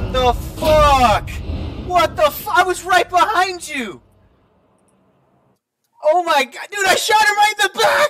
What the fuck? What the f- I was right behind you! Oh my god, dude, I shot him right in the back!